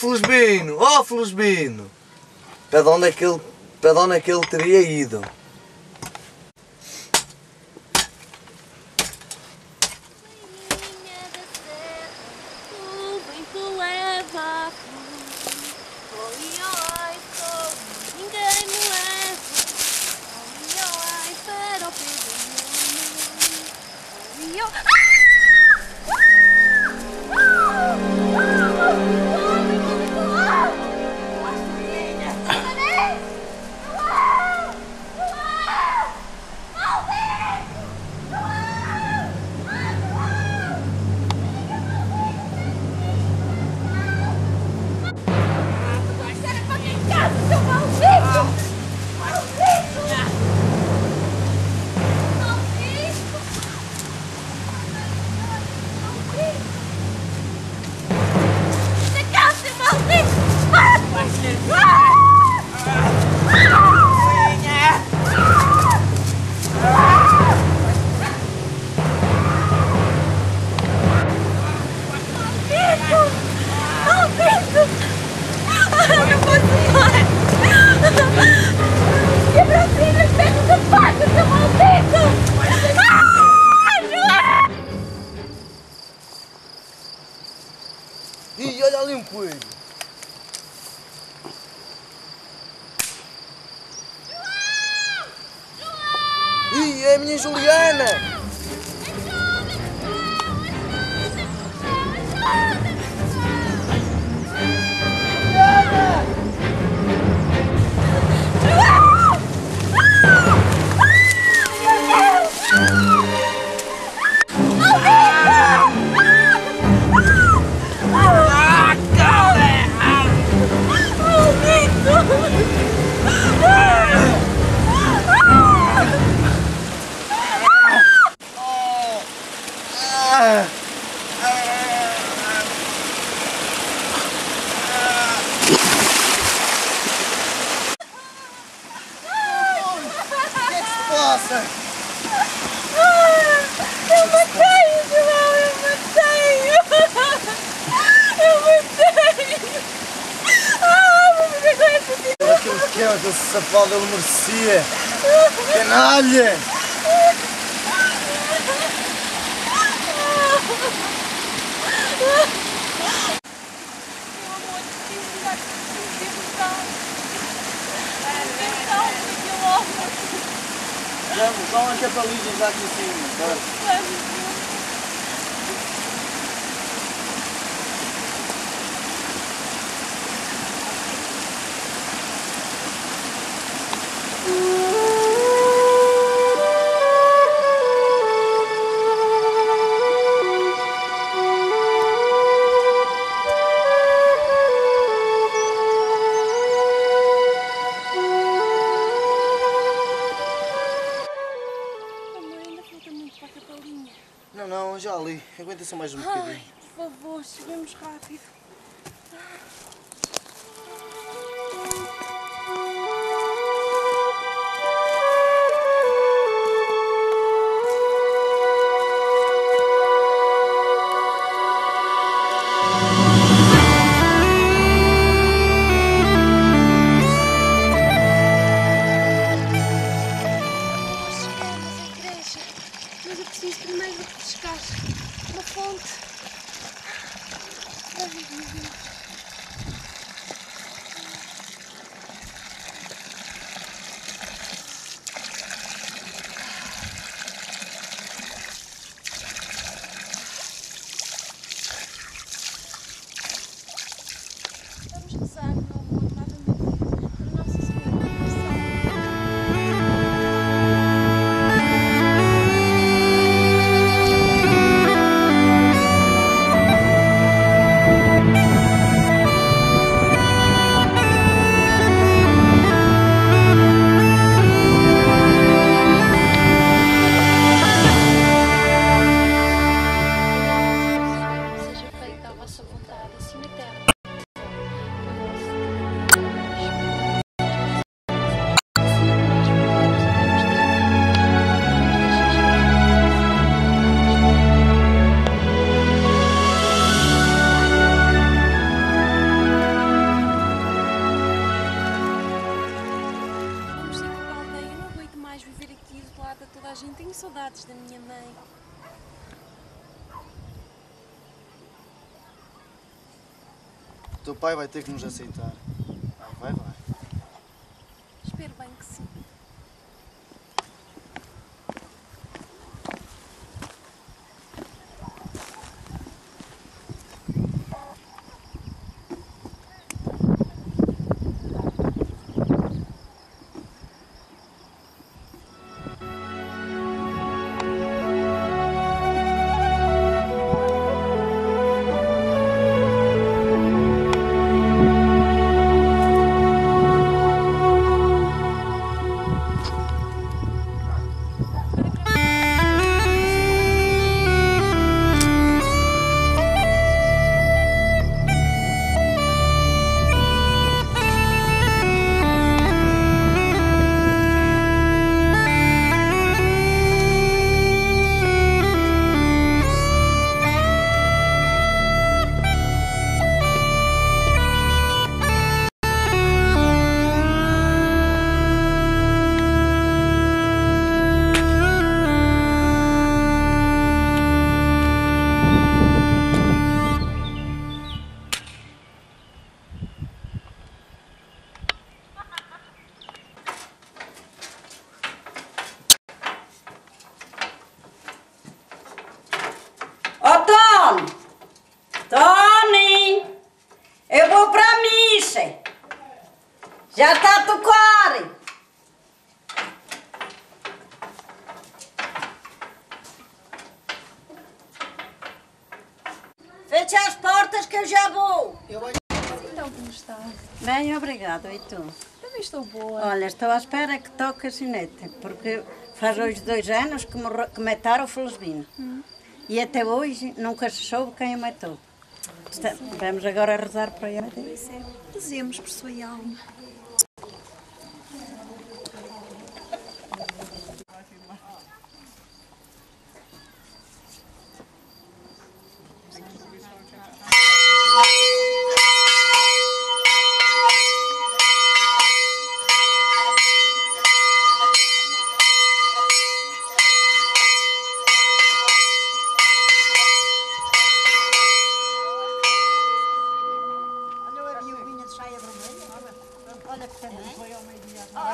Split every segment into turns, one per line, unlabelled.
Felizbino, oh Felizbino! Para onde é que ele, para onde é que ele teria ido?
Rainha
Que é, aquele safado ele merecia! Canalha!
Logo.
Vamos, vamos até para ali já aqui em cima, tá?
Vamos.
Ali. Aguenta só mais um
Ai,
bocadinho.
por favor, chegamos rápido.
Teu pai vai ter que nos aceitar.
Tony! Tony! Eu vou pra missa! Já tá a tocar! Feche as portas que eu já vou!
Então, como está?
Bem, obrigado. E tu?
Também estou boa.
Olha, estou à espera que toque a sinete, porque faz hoje dois anos que, morre, que mataram o Felizbino. E até hoje nunca se soube quem o matou. Está- Vamos agora rezar para.
Pois é, rezemos por sua alma.
Olha a viuvinha de saia vermelha. Olha que também. Foi ao meio-dia.
Ó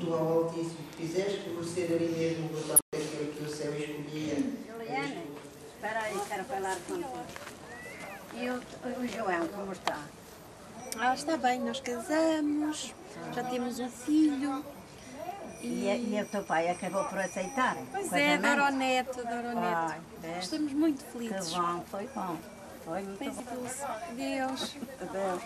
pedindo ao Altíssimo, fizeste florescer ali mesmo o
falar contigo. E o, o João, como está?
Ah, está bem, nós casamos, já temos um filho.
E, e o teu pai acabou por aceitar?
Pois é, Doroneto.
Ai, vês?
Estamos muito
Que
felizes.
bom, foi bom. Foi muito
Pois
bom.
Deus.
Deus.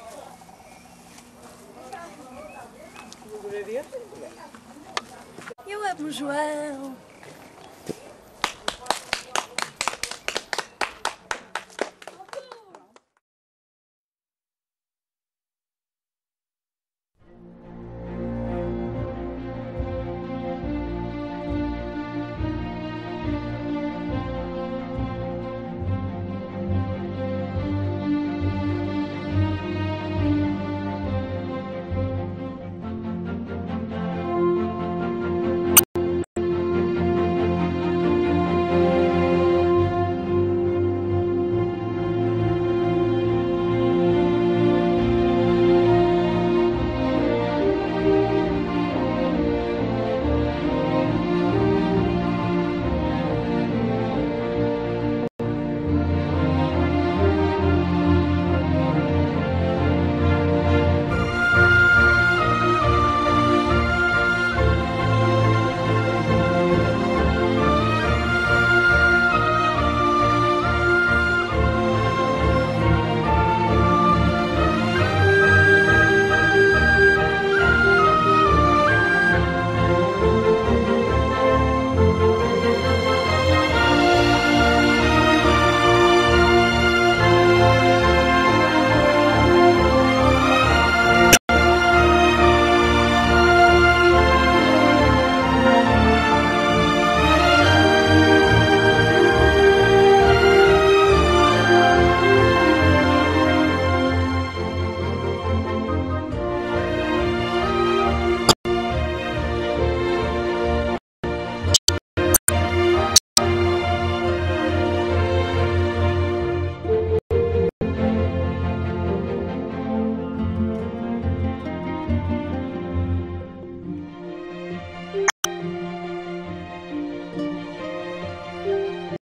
Eu amo o João.